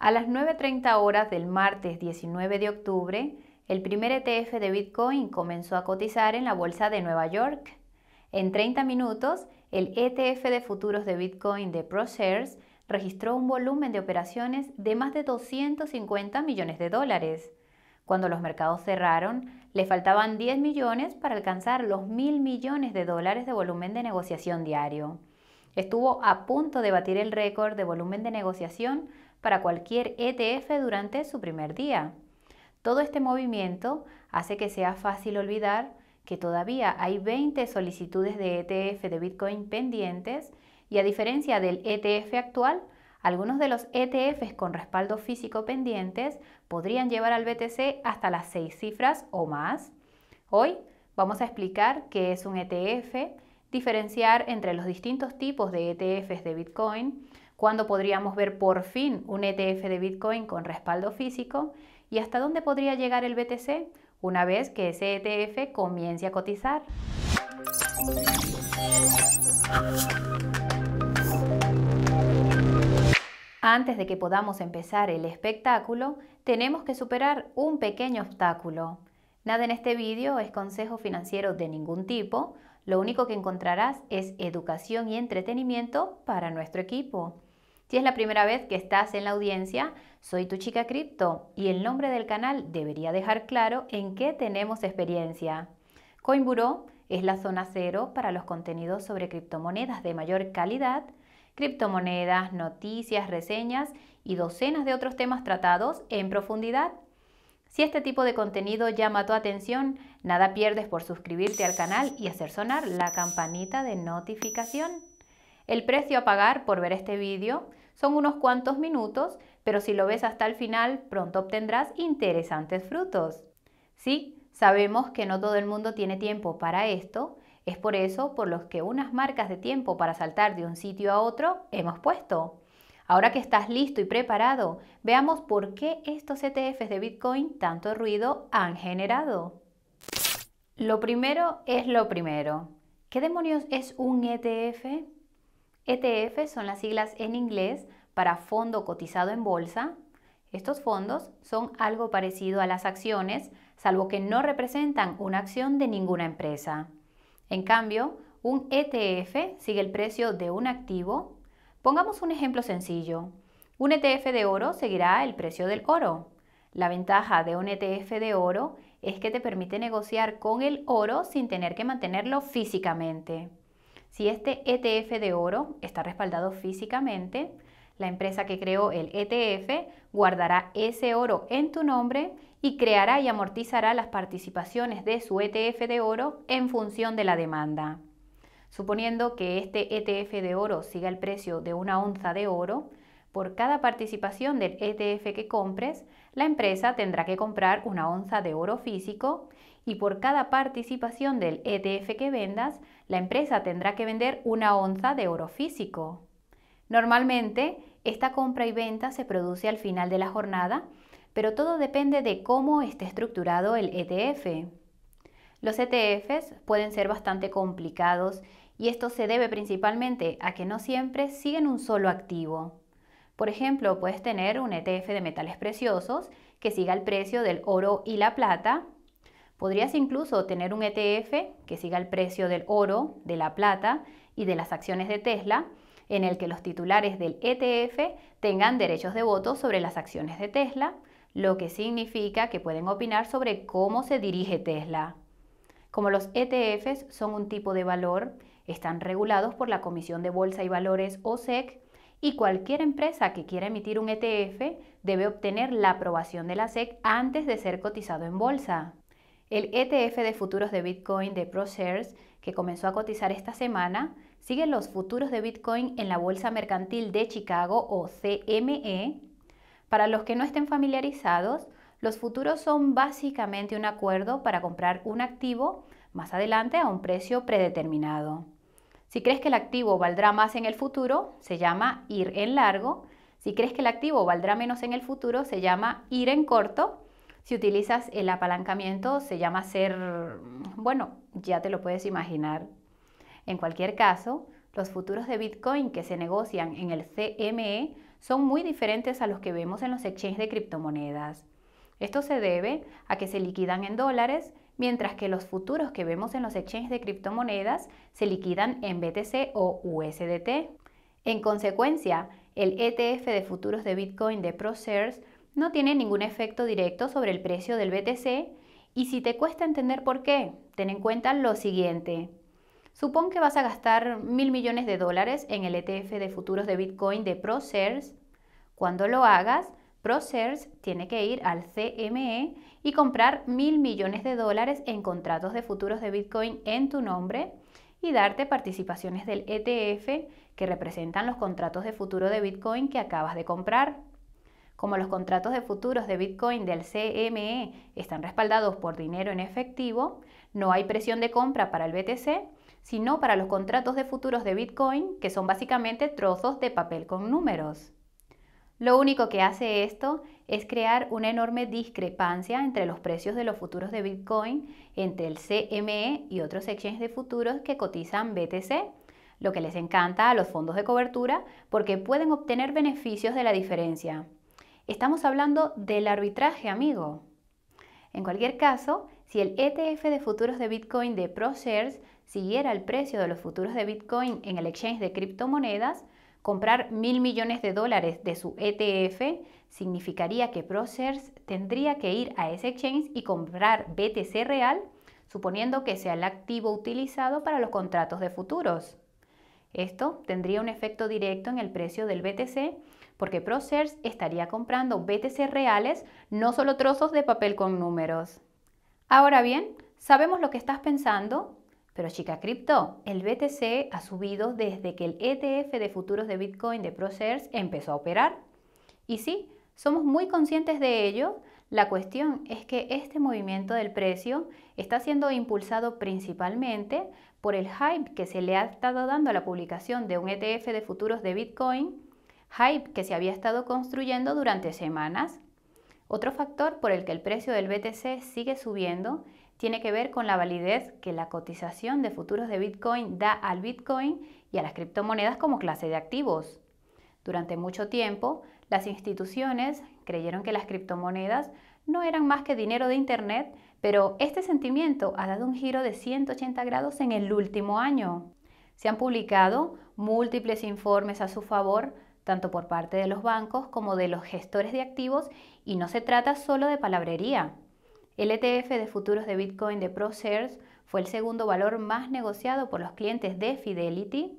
A las 9.30 horas del martes 19 de octubre, el primer ETF de Bitcoin comenzó a cotizar en la Bolsa de Nueva York. En 30 minutos, el ETF de futuros de Bitcoin de ProShares registró un volumen de operaciones de más de 250 millones de dólares. Cuando los mercados cerraron, le faltaban 10 millones para alcanzar los mil millones de dólares de volumen de negociación diario. Estuvo a punto de batir el récord de volumen de negociación para cualquier ETF durante su primer día. Todo este movimiento hace que sea fácil olvidar que todavía hay 20 solicitudes de ETF de Bitcoin pendientes y a diferencia del ETF actual, algunos de los ETFs con respaldo físico pendientes podrían llevar al BTC hasta las 6 cifras o más. Hoy vamos a explicar qué es un ETF, diferenciar entre los distintos tipos de ETFs de Bitcoin, cuándo podríamos ver por fin un ETF de Bitcoin con respaldo físico y hasta dónde podría llegar el BTC una vez que ese ETF comience a cotizar. Antes de que podamos empezar el espectáculo, tenemos que superar un pequeño obstáculo. Nada en este vídeo es consejo financiero de ningún tipo, lo único que encontrarás es educación y entretenimiento para nuestro equipo. Si es la primera vez que estás en la audiencia, soy tu chica cripto y el nombre del canal debería dejar claro en qué tenemos experiencia. Coinburo es la zona cero para los contenidos sobre criptomonedas de mayor calidad, criptomonedas, noticias, reseñas y docenas de otros temas tratados en profundidad. Si este tipo de contenido llama tu atención, nada pierdes por suscribirte al canal y hacer sonar la campanita de notificación. El precio a pagar por ver este vídeo son unos cuantos minutos, pero si lo ves hasta el final, pronto obtendrás interesantes frutos. Sí, sabemos que no todo el mundo tiene tiempo para esto, es por eso por los que unas marcas de tiempo para saltar de un sitio a otro hemos puesto. Ahora que estás listo y preparado, veamos por qué estos ETFs de Bitcoin tanto ruido han generado. Lo primero es lo primero. ¿Qué demonios es un ETF? ETF son las siglas en inglés para fondo cotizado en bolsa. Estos fondos son algo parecido a las acciones, salvo que no representan una acción de ninguna empresa. En cambio, un ETF sigue el precio de un activo. Pongamos un ejemplo sencillo. Un ETF de oro seguirá el precio del oro. La ventaja de un ETF de oro es que te permite negociar con el oro sin tener que mantenerlo físicamente. Si este ETF de oro está respaldado físicamente, la empresa que creó el ETF guardará ese oro en tu nombre y creará y amortizará las participaciones de su ETF de oro en función de la demanda. Suponiendo que este ETF de oro siga el precio de una onza de oro, por cada participación del ETF que compres, la empresa tendrá que comprar una onza de oro físico y por cada participación del ETF que vendas, la empresa tendrá que vender una onza de oro físico. Normalmente, esta compra y venta se produce al final de la jornada, pero todo depende de cómo esté estructurado el ETF. Los ETFs pueden ser bastante complicados y esto se debe principalmente a que no siempre siguen un solo activo. Por ejemplo, puedes tener un ETF de metales preciosos que siga el precio del oro y la plata Podrías incluso tener un ETF que siga el precio del oro, de la plata y de las acciones de Tesla, en el que los titulares del ETF tengan derechos de voto sobre las acciones de Tesla, lo que significa que pueden opinar sobre cómo se dirige Tesla. Como los ETFs son un tipo de valor, están regulados por la Comisión de Bolsa y Valores o SEC y cualquier empresa que quiera emitir un ETF debe obtener la aprobación de la SEC antes de ser cotizado en bolsa. El ETF de futuros de Bitcoin de ProShares, que comenzó a cotizar esta semana, sigue los futuros de Bitcoin en la Bolsa Mercantil de Chicago o CME. Para los que no estén familiarizados, los futuros son básicamente un acuerdo para comprar un activo más adelante a un precio predeterminado. Si crees que el activo valdrá más en el futuro, se llama ir en largo. Si crees que el activo valdrá menos en el futuro, se llama ir en corto. Si utilizas el apalancamiento se llama ser, bueno, ya te lo puedes imaginar. En cualquier caso, los futuros de Bitcoin que se negocian en el CME son muy diferentes a los que vemos en los exchanges de criptomonedas. Esto se debe a que se liquidan en dólares, mientras que los futuros que vemos en los exchanges de criptomonedas se liquidan en BTC o USDT. En consecuencia, el ETF de futuros de Bitcoin de ProShares no tiene ningún efecto directo sobre el precio del BTC y si te cuesta entender por qué, ten en cuenta lo siguiente. Supón que vas a gastar mil millones de dólares en el ETF de futuros de Bitcoin de ProShares. Cuando lo hagas, ProShares tiene que ir al CME y comprar mil millones de dólares en contratos de futuros de Bitcoin en tu nombre y darte participaciones del ETF que representan los contratos de futuro de Bitcoin que acabas de comprar. Como los contratos de futuros de Bitcoin del CME están respaldados por dinero en efectivo, no hay presión de compra para el BTC, sino para los contratos de futuros de Bitcoin, que son básicamente trozos de papel con números. Lo único que hace esto es crear una enorme discrepancia entre los precios de los futuros de Bitcoin entre el CME y otros exchanges de futuros que cotizan BTC, lo que les encanta a los fondos de cobertura porque pueden obtener beneficios de la diferencia. Estamos hablando del arbitraje, amigo. En cualquier caso, si el ETF de futuros de Bitcoin de ProShares siguiera el precio de los futuros de Bitcoin en el exchange de criptomonedas, comprar mil millones de dólares de su ETF significaría que ProShares tendría que ir a ese exchange y comprar BTC real, suponiendo que sea el activo utilizado para los contratos de futuros. Esto tendría un efecto directo en el precio del BTC porque ProShares estaría comprando BTC reales, no solo trozos de papel con números. Ahora bien, sabemos lo que estás pensando, pero chica cripto, el BTC ha subido desde que el ETF de futuros de Bitcoin de ProShares empezó a operar. Y sí, somos muy conscientes de ello. La cuestión es que este movimiento del precio está siendo impulsado principalmente por el hype que se le ha estado dando a la publicación de un ETF de futuros de Bitcoin hype que se había estado construyendo durante semanas. Otro factor por el que el precio del BTC sigue subiendo tiene que ver con la validez que la cotización de futuros de Bitcoin da al Bitcoin y a las criptomonedas como clase de activos. Durante mucho tiempo, las instituciones creyeron que las criptomonedas no eran más que dinero de Internet, pero este sentimiento ha dado un giro de 180 grados en el último año. Se han publicado múltiples informes a su favor tanto por parte de los bancos como de los gestores de activos y no se trata solo de palabrería. El ETF de futuros de Bitcoin de ProShares fue el segundo valor más negociado por los clientes de Fidelity.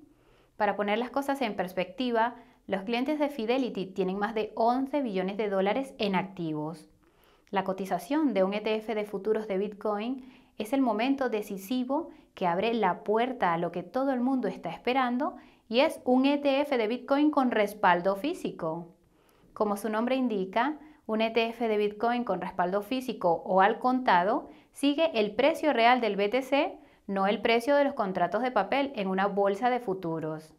Para poner las cosas en perspectiva, los clientes de Fidelity tienen más de 11 billones de dólares en activos. La cotización de un ETF de futuros de Bitcoin es el momento decisivo que abre la puerta a lo que todo el mundo está esperando y es un ETF de Bitcoin con respaldo físico. Como su nombre indica, un ETF de Bitcoin con respaldo físico o al contado sigue el precio real del BTC, no el precio de los contratos de papel en una bolsa de futuros.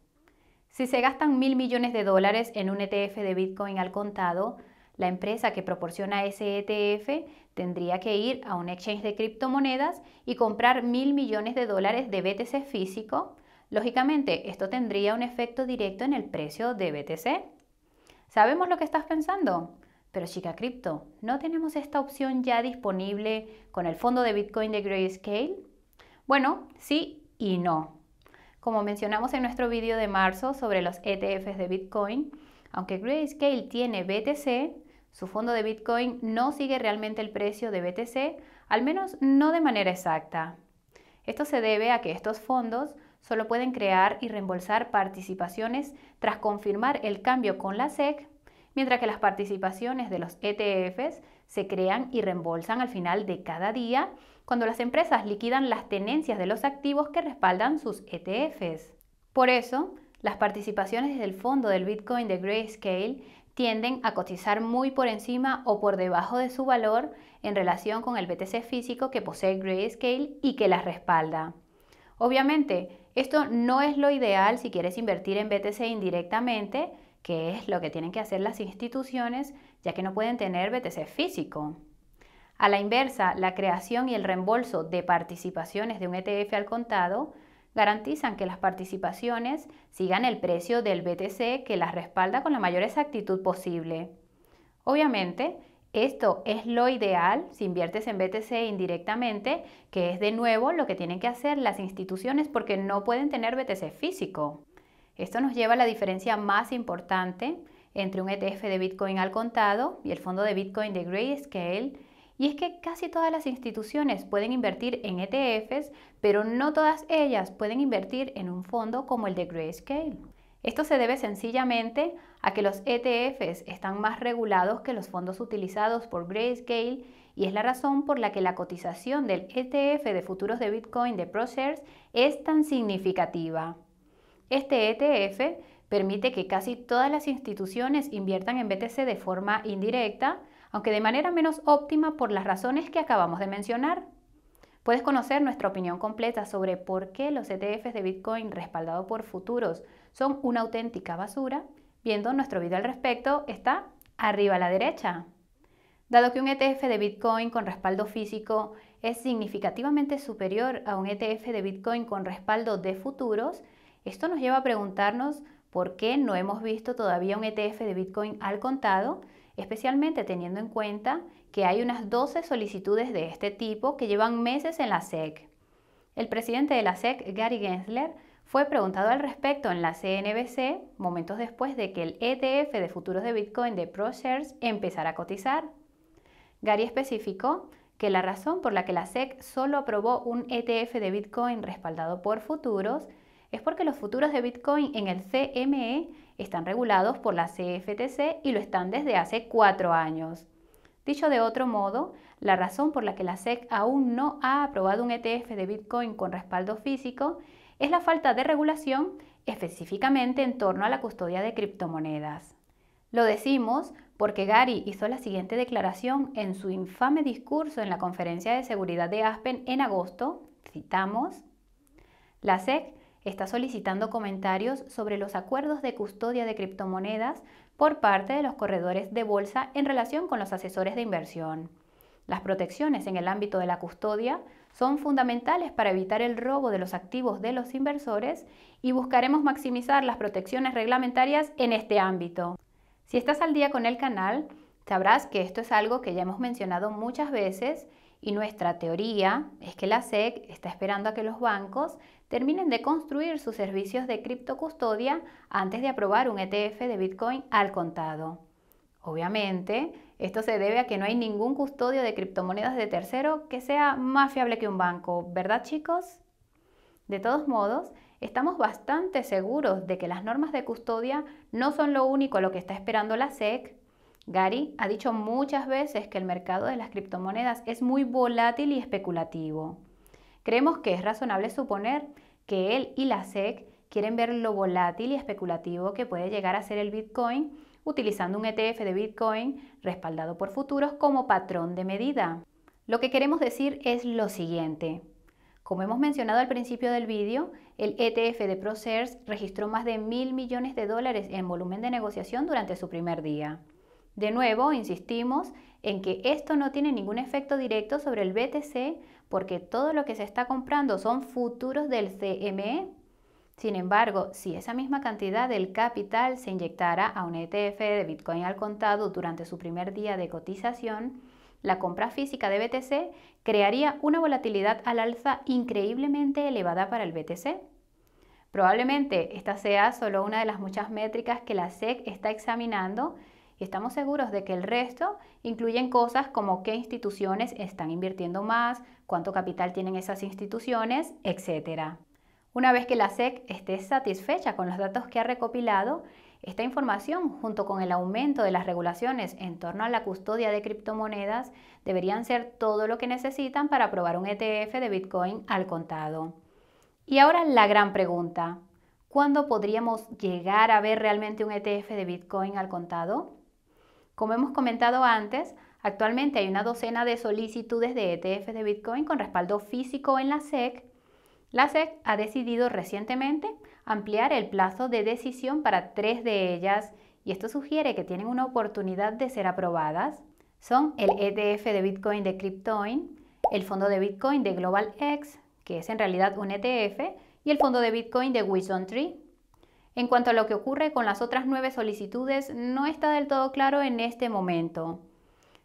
Si se gastan mil millones de dólares en un ETF de Bitcoin al contado, la empresa que proporciona ese ETF tendría que ir a un exchange de criptomonedas y comprar mil millones de dólares de BTC físico Lógicamente, esto tendría un efecto directo en el precio de BTC. ¿Sabemos lo que estás pensando? Pero chica cripto, ¿no tenemos esta opción ya disponible con el fondo de Bitcoin de Grayscale? Bueno, sí y no. Como mencionamos en nuestro vídeo de marzo sobre los ETFs de Bitcoin, aunque Grayscale tiene BTC, su fondo de Bitcoin no sigue realmente el precio de BTC, al menos no de manera exacta. Esto se debe a que estos fondos solo pueden crear y reembolsar participaciones tras confirmar el cambio con la SEC, mientras que las participaciones de los ETFs se crean y reembolsan al final de cada día cuando las empresas liquidan las tenencias de los activos que respaldan sus ETFs. Por eso, las participaciones del fondo del Bitcoin de Grayscale tienden a cotizar muy por encima o por debajo de su valor en relación con el BTC físico que posee Grayscale y que las respalda. Obviamente, esto no es lo ideal si quieres invertir en BTC indirectamente, que es lo que tienen que hacer las instituciones, ya que no pueden tener BTC físico. A la inversa, la creación y el reembolso de participaciones de un ETF al contado garantizan que las participaciones sigan el precio del BTC que las respalda con la mayor exactitud posible. Obviamente, esto es lo ideal si inviertes en BTC indirectamente, que es de nuevo lo que tienen que hacer las instituciones porque no pueden tener BTC físico. Esto nos lleva a la diferencia más importante entre un ETF de Bitcoin al contado y el fondo de Bitcoin de Grayscale y es que casi todas las instituciones pueden invertir en ETFs, pero no todas ellas pueden invertir en un fondo como el de Grayscale. Esto se debe sencillamente a que los ETFs están más regulados que los fondos utilizados por Grayscale y es la razón por la que la cotización del ETF de futuros de Bitcoin de ProShares es tan significativa. Este ETF permite que casi todas las instituciones inviertan en BTC de forma indirecta, aunque de manera menos óptima por las razones que acabamos de mencionar. Puedes conocer nuestra opinión completa sobre por qué los ETFs de Bitcoin respaldados por futuros son una auténtica basura, viendo nuestro video al respecto, está arriba a la derecha. Dado que un ETF de Bitcoin con respaldo físico es significativamente superior a un ETF de Bitcoin con respaldo de futuros, esto nos lleva a preguntarnos por qué no hemos visto todavía un ETF de Bitcoin al contado especialmente teniendo en cuenta que hay unas 12 solicitudes de este tipo que llevan meses en la SEC. El presidente de la SEC, Gary Gensler, fue preguntado al respecto en la CNBC momentos después de que el ETF de futuros de Bitcoin de ProShares empezara a cotizar. Gary especificó que la razón por la que la SEC solo aprobó un ETF de Bitcoin respaldado por futuros es porque los futuros de Bitcoin en el CME están regulados por la CFTC y lo están desde hace cuatro años. Dicho de otro modo, la razón por la que la SEC aún no ha aprobado un ETF de Bitcoin con respaldo físico es la falta de regulación específicamente en torno a la custodia de criptomonedas. Lo decimos porque Gary hizo la siguiente declaración en su infame discurso en la conferencia de seguridad de Aspen en agosto, citamos, la SEC está solicitando comentarios sobre los acuerdos de custodia de criptomonedas por parte de los corredores de bolsa en relación con los asesores de inversión. Las protecciones en el ámbito de la custodia son fundamentales para evitar el robo de los activos de los inversores y buscaremos maximizar las protecciones reglamentarias en este ámbito. Si estás al día con el canal, sabrás que esto es algo que ya hemos mencionado muchas veces y nuestra teoría es que la SEC está esperando a que los bancos terminen de construir sus servicios de criptocustodia antes de aprobar un ETF de Bitcoin al contado. Obviamente, esto se debe a que no hay ningún custodio de criptomonedas de tercero que sea más fiable que un banco, ¿verdad chicos? De todos modos, estamos bastante seguros de que las normas de custodia no son lo único a lo que está esperando la SEC Gary ha dicho muchas veces que el mercado de las criptomonedas es muy volátil y especulativo. Creemos que es razonable suponer que él y la SEC quieren ver lo volátil y especulativo que puede llegar a ser el Bitcoin utilizando un ETF de Bitcoin respaldado por futuros como patrón de medida. Lo que queremos decir es lo siguiente. Como hemos mencionado al principio del vídeo, el ETF de ProShares registró más de mil millones de dólares en volumen de negociación durante su primer día. De nuevo, insistimos en que esto no tiene ningún efecto directo sobre el BTC porque todo lo que se está comprando son futuros del CME. Sin embargo, si esa misma cantidad del capital se inyectara a un ETF de Bitcoin al contado durante su primer día de cotización, la compra física de BTC crearía una volatilidad al alza increíblemente elevada para el BTC. Probablemente esta sea solo una de las muchas métricas que la SEC está examinando y estamos seguros de que el resto incluyen cosas como qué instituciones están invirtiendo más, cuánto capital tienen esas instituciones, etc. Una vez que la SEC esté satisfecha con los datos que ha recopilado, esta información, junto con el aumento de las regulaciones en torno a la custodia de criptomonedas, deberían ser todo lo que necesitan para aprobar un ETF de Bitcoin al contado. Y ahora la gran pregunta, ¿cuándo podríamos llegar a ver realmente un ETF de Bitcoin al contado? Como hemos comentado antes, actualmente hay una docena de solicitudes de ETF de Bitcoin con respaldo físico en la SEC. La SEC ha decidido recientemente ampliar el plazo de decisión para tres de ellas y esto sugiere que tienen una oportunidad de ser aprobadas. Son el ETF de Bitcoin de Cryptoin, el fondo de Bitcoin de Global X, que es en realidad un ETF y el fondo de Bitcoin de Wisdom Tree. En cuanto a lo que ocurre con las otras nueve solicitudes, no está del todo claro en este momento.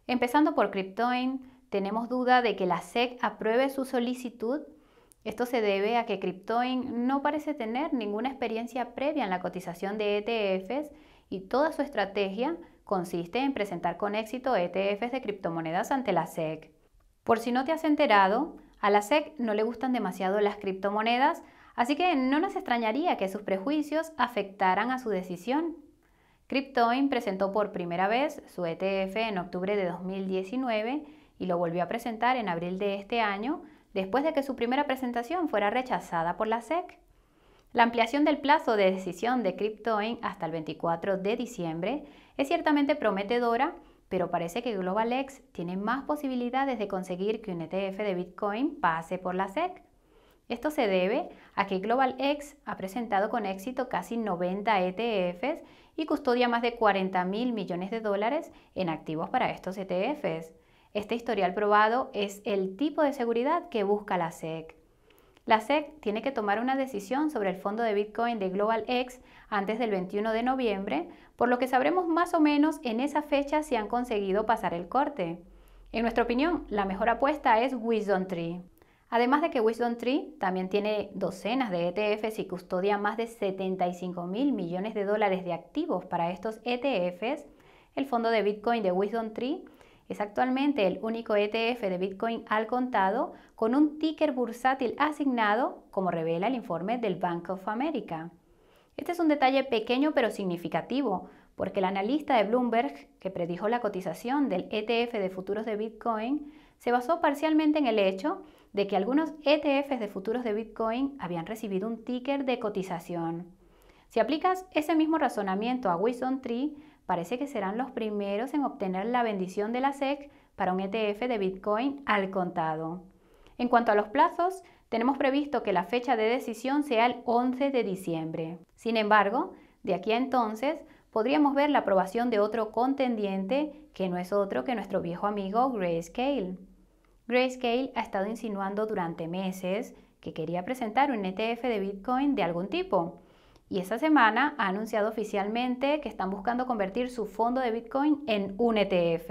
Empezando por Cryptoin, tenemos duda de que la SEC apruebe su solicitud. Esto se debe a que Cryptoin no parece tener ninguna experiencia previa en la cotización de ETFs y toda su estrategia consiste en presentar con éxito ETFs de criptomonedas ante la SEC. Por si no te has enterado, a la SEC no le gustan demasiado las criptomonedas, así que no nos extrañaría que sus prejuicios afectaran a su decisión. Cryptoin presentó por primera vez su ETF en octubre de 2019 y lo volvió a presentar en abril de este año, después de que su primera presentación fuera rechazada por la SEC. La ampliación del plazo de decisión de Cryptoin hasta el 24 de diciembre es ciertamente prometedora, pero parece que GlobalX tiene más posibilidades de conseguir que un ETF de Bitcoin pase por la SEC. Esto se debe a que GlobalX ha presentado con éxito casi 90 ETFs y custodia más de 40 mil millones de dólares en activos para estos ETFs. Este historial probado es el tipo de seguridad que busca la SEC. La SEC tiene que tomar una decisión sobre el fondo de Bitcoin de GlobalX antes del 21 de noviembre, por lo que sabremos más o menos en esa fecha si han conseguido pasar el corte. En nuestra opinión, la mejor apuesta es Wisdom Tree. Además de que Wisdom Tree también tiene docenas de ETFs y custodia más de 75 mil millones de dólares de activos para estos ETFs, el fondo de Bitcoin de Wisdom Tree es actualmente el único ETF de Bitcoin al contado con un ticker bursátil asignado, como revela el informe del Bank of America. Este es un detalle pequeño pero significativo, porque el analista de Bloomberg, que predijo la cotización del ETF de futuros de Bitcoin, se basó parcialmente en el hecho de que algunos ETFs de futuros de Bitcoin habían recibido un ticker de cotización. Si aplicas ese mismo razonamiento a Wisdom Tree, parece que serán los primeros en obtener la bendición de la SEC para un ETF de Bitcoin al contado. En cuanto a los plazos, tenemos previsto que la fecha de decisión sea el 11 de diciembre. Sin embargo, de aquí a entonces podríamos ver la aprobación de otro contendiente que no es otro que nuestro viejo amigo Grayscale. Grayscale ha estado insinuando durante meses que quería presentar un ETF de Bitcoin de algún tipo. Y esta semana ha anunciado oficialmente que están buscando convertir su fondo de Bitcoin en un ETF.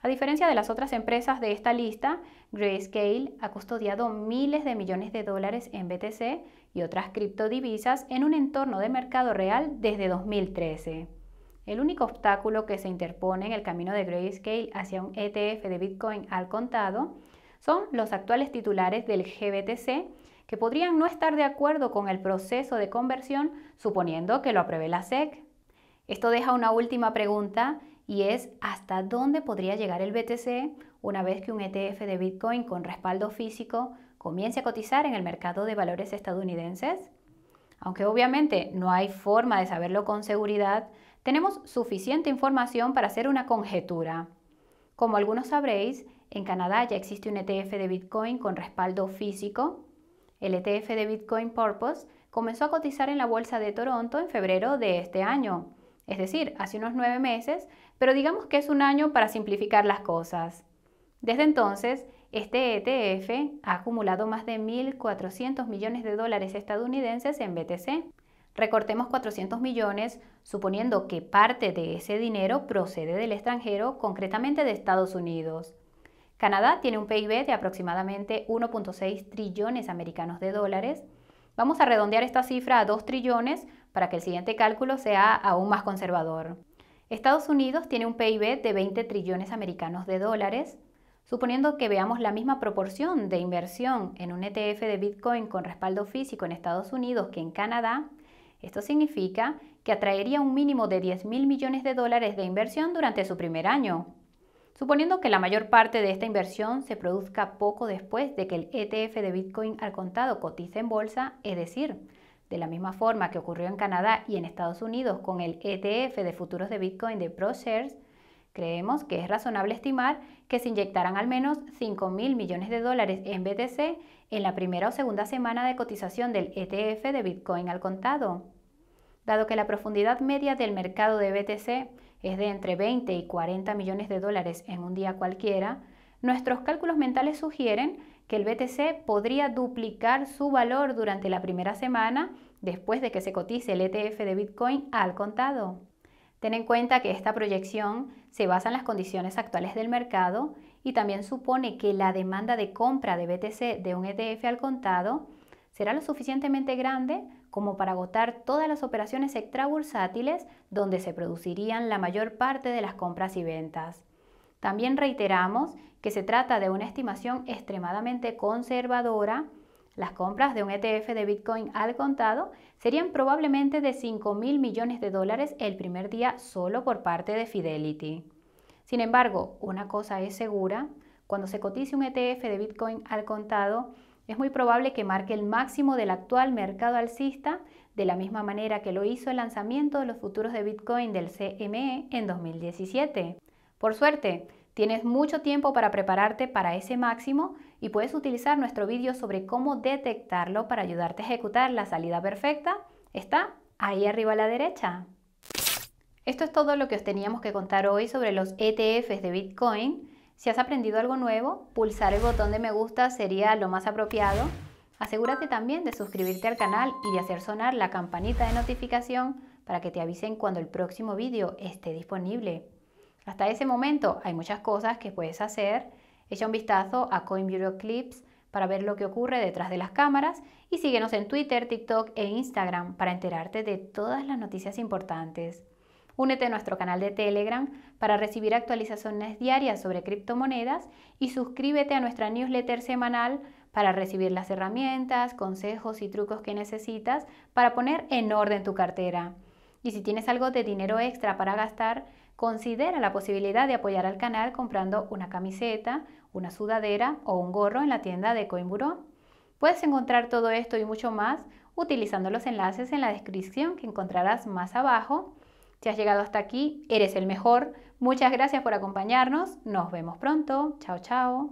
A diferencia de las otras empresas de esta lista, Grayscale ha custodiado miles de millones de dólares en BTC y otras criptodivisas en un entorno de mercado real desde 2013. El único obstáculo que se interpone en el camino de Grayscale hacia un ETF de Bitcoin al contado son los actuales titulares del GBTC que podrían no estar de acuerdo con el proceso de conversión suponiendo que lo apruebe la SEC. Esto deja una última pregunta y es ¿hasta dónde podría llegar el BTC una vez que un ETF de Bitcoin con respaldo físico comience a cotizar en el mercado de valores estadounidenses? Aunque obviamente no hay forma de saberlo con seguridad, tenemos suficiente información para hacer una conjetura. Como algunos sabréis, en Canadá ya existe un ETF de Bitcoin con respaldo físico. El ETF de Bitcoin Purpose comenzó a cotizar en la Bolsa de Toronto en febrero de este año, es decir, hace unos nueve meses, pero digamos que es un año para simplificar las cosas. Desde entonces, este ETF ha acumulado más de 1.400 millones de dólares estadounidenses en BTC. Recortemos 400 millones, suponiendo que parte de ese dinero procede del extranjero, concretamente de Estados Unidos. Canadá tiene un PIB de aproximadamente 1.6 trillones americanos de dólares. Vamos a redondear esta cifra a 2 trillones para que el siguiente cálculo sea aún más conservador. Estados Unidos tiene un PIB de 20 trillones americanos de dólares. Suponiendo que veamos la misma proporción de inversión en un ETF de Bitcoin con respaldo físico en Estados Unidos que en Canadá, esto significa que atraería un mínimo de 10 mil millones de dólares de inversión durante su primer año. Suponiendo que la mayor parte de esta inversión se produzca poco después de que el ETF de Bitcoin al contado cotice en bolsa, es decir, de la misma forma que ocurrió en Canadá y en Estados Unidos con el ETF de futuros de Bitcoin de ProShares, creemos que es razonable estimar que se inyectarán al menos 5 mil millones de dólares en BTC en la primera o segunda semana de cotización del ETF de Bitcoin al contado. Dado que la profundidad media del mercado de BTC es de entre 20 y 40 millones de dólares en un día cualquiera, nuestros cálculos mentales sugieren que el BTC podría duplicar su valor durante la primera semana después de que se cotice el ETF de Bitcoin al contado. Ten en cuenta que esta proyección se basa en las condiciones actuales del mercado y también supone que la demanda de compra de BTC de un ETF al contado será lo suficientemente grande como para agotar todas las operaciones extrabursátiles donde se producirían la mayor parte de las compras y ventas. También reiteramos que se trata de una estimación extremadamente conservadora. Las compras de un ETF de Bitcoin al contado serían probablemente de 5 mil millones de dólares el primer día solo por parte de Fidelity. Sin embargo, una cosa es segura, cuando se cotice un ETF de Bitcoin al contado, es muy probable que marque el máximo del actual mercado alcista, de la misma manera que lo hizo el lanzamiento de los futuros de Bitcoin del CME en 2017. Por suerte, tienes mucho tiempo para prepararte para ese máximo y puedes utilizar nuestro vídeo sobre cómo detectarlo para ayudarte a ejecutar la salida perfecta. Está ahí arriba a la derecha. Esto es todo lo que os teníamos que contar hoy sobre los ETFs de Bitcoin. Si has aprendido algo nuevo, pulsar el botón de me gusta sería lo más apropiado. Asegúrate también de suscribirte al canal y de hacer sonar la campanita de notificación para que te avisen cuando el próximo vídeo esté disponible. Hasta ese momento hay muchas cosas que puedes hacer. Echa un vistazo a CoinBureau Clips para ver lo que ocurre detrás de las cámaras y síguenos en Twitter, TikTok e Instagram para enterarte de todas las noticias importantes. Únete a nuestro canal de Telegram para recibir actualizaciones diarias sobre criptomonedas y suscríbete a nuestra newsletter semanal para recibir las herramientas, consejos y trucos que necesitas para poner en orden tu cartera. Y si tienes algo de dinero extra para gastar, considera la posibilidad de apoyar al canal comprando una camiseta, una sudadera o un gorro en la tienda de Coinburo. Puedes encontrar todo esto y mucho más utilizando los enlaces en la descripción que encontrarás más abajo si has llegado hasta aquí, eres el mejor. Muchas gracias por acompañarnos. Nos vemos pronto. Chao, chao.